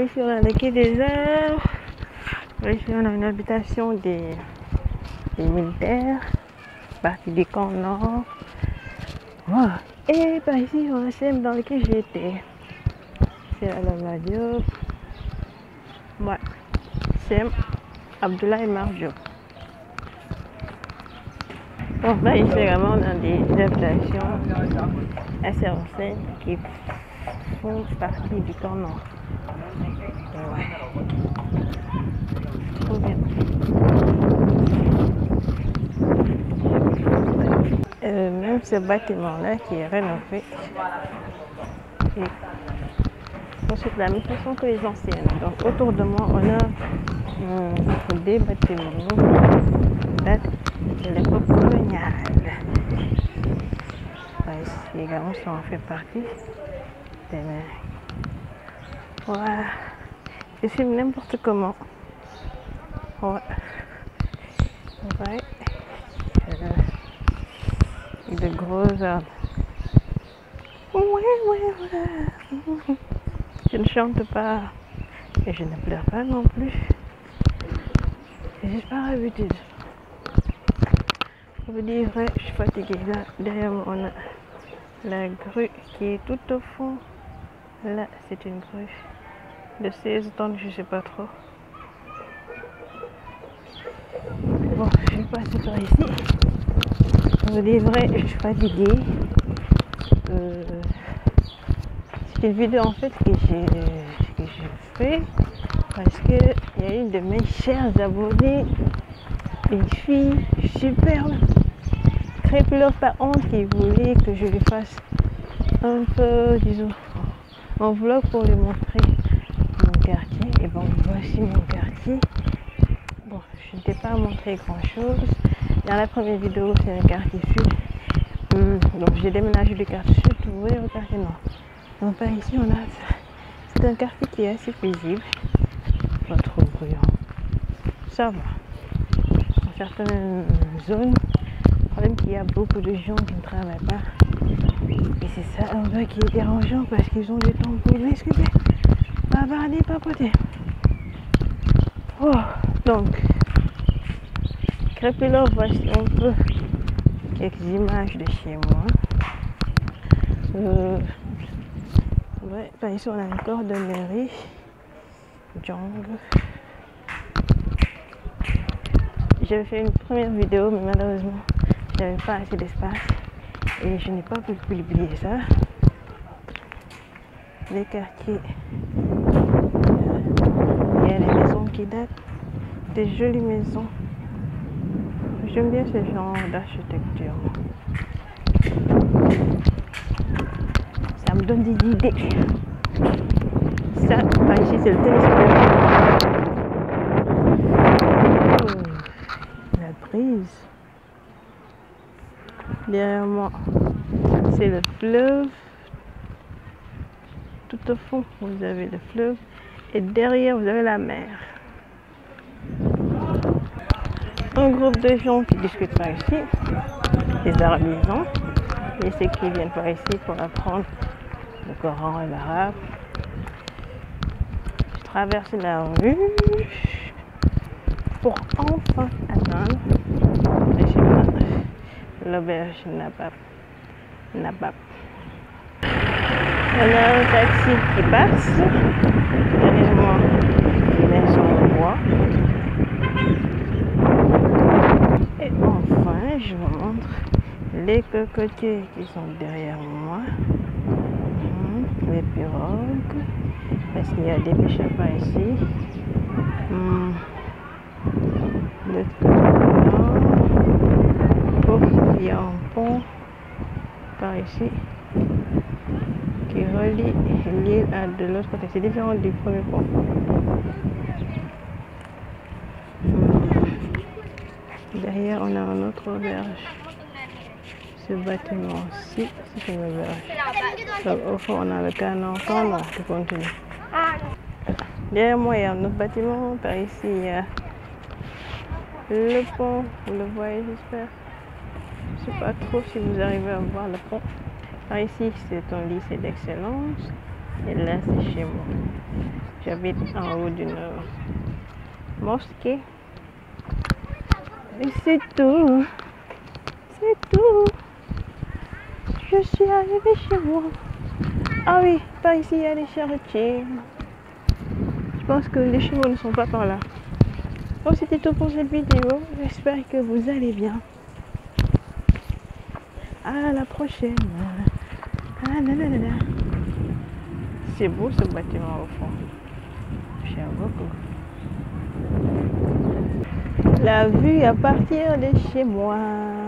Ici, on a le quai des. Par ici, on a une habitation des, militaires, partie du camp nord. Et par ici, on a CM dans lequel été. C'est à la radio. Ouais. CM Abdoulaye Marjo. Bon, là, ici, vraiment dans des habitations assez anciennes qui font partie du camp nord. Euh, même ce bâtiment-là qui est rénové conçu de la même façon que les anciennes. Donc autour de moi, on a euh, des bâtiments datent de l'époque coloniale. Ouais, ici également, ça fait partie. Voilà. Je filme n'importe comment. Ouais. Ouais. Euh, de gros arbres. Ouais, ouais, ouais. Je ne chante pas. Et je ne pleure pas non plus. C'est juste par habitude. Je vous dire vrai, je suis fatiguée. Là, derrière moi, on a la grue qui est tout au fond. Là, c'est une grue de 16 tonnes, je sais pas trop. Bon, je vais passer par ici. Je vous dis vrai, je suis fatiguée. Euh, c'est une vidéo en fait que j'ai fait parce que il y a une de mes chers abonnés, une fille superbe, très honte qui voulait que je lui fasse un peu, disons, un vlog pour lui montrer mon quartier. Et bon, voici mon quartier. Bon, je ne t'ai pas montré grand chose. Dans la première vidéo, c'est le quartier sud. Hum, donc j'ai déménagé du quartier sud pour ouvrir au quartier nord. Donc par ici, on a. C'est un quartier qui est assez paisible. Pas trop bruyant. Ça va. Dans certaines zones, le problème qu'il y a beaucoup de gens qui ne travaillent pas. Et c'est ça un peu qui est dérangeant parce qu'ils ont du temps pour discuter, bavarder, papoter. Oh, donc, Crépilor, voici un peu quelques images de chez moi. Euh, ouais, ben ici on a encore de mairie, jungle. J'avais fait une première vidéo, mais malheureusement, j'avais pas assez d'espace et je n'ai pas pu publier ça. Les quartiers, des jolies maisons. J'aime bien ce genre d'architecture. Ça me donne des idées. Ça, par ici, c'est le télescope. Oh, la brise. Derrière moi, c'est le fleuve. Tout au fond, vous avez le fleuve. Et derrière, vous avez la mer. Un groupe de gens qui discutent par ici, des arabisants, et ceux qui viennent par ici pour apprendre le Coran et l'arabe. Je traverse la rue pour enfin atteindre le chemin l'auberge Nabab. Nabab. On a un taxi qui passe. Moi, une maison en bois. Et je vous montre les cocotiers qui sont derrière moi. Hum, Les pirogues. Parce qu'il y a des pêcheurs par ici. Hum. Il y a un pont par ici qui relie l'île à de l'autre côté. C'est différent du premier pont. Derrière, on a un autre auberge. Ce bâtiment-ci, c'est une auberge. Au fond, on a le canon, canon qui continue. Derrière moi, il y a un autre bâtiment. Par ici, il y a le pont. Vous le voyez, j'espère. Je ne sais pas trop si vous arrivez à voir le pont. Par ici, c'est un lycée d'excellence. Et là, c'est chez moi. J'habite en haut d'une mosquée. Et c'est tout. C'est tout. Je suis arrivée chez moi. Ah oui, pas ici, il y a les charretiers. Je pense que les chevaux ne sont pas par là. Bon, c'était tout pour cette vidéo. J'espère que vous allez bien. À la prochaine. Ah. C'est beau ce bâtiment au fond. J'aime beaucoup. La vue à partir de chez moi.